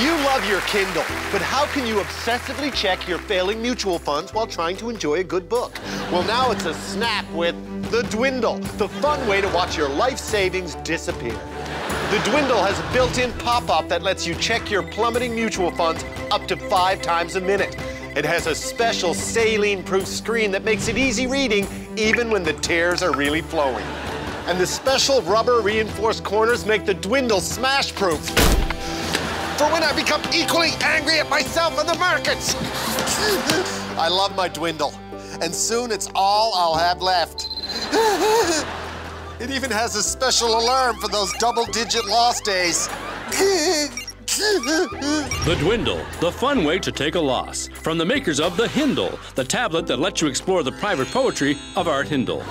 You love your Kindle, but how can you obsessively check your failing mutual funds while trying to enjoy a good book? Well, now it's a snap with The Dwindle, the fun way to watch your life savings disappear. The Dwindle has a built-in pop-up that lets you check your plummeting mutual funds up to five times a minute. It has a special saline-proof screen that makes it easy reading even when the tears are really flowing. And the special rubber reinforced corners make the Dwindle smash-proof for when I become equally angry at myself and the markets. I love my dwindle, and soon it's all I'll have left. It even has a special alarm for those double-digit loss days. The Dwindle, the fun way to take a loss. From the makers of the Hindle, the tablet that lets you explore the private poetry of Art Hindle.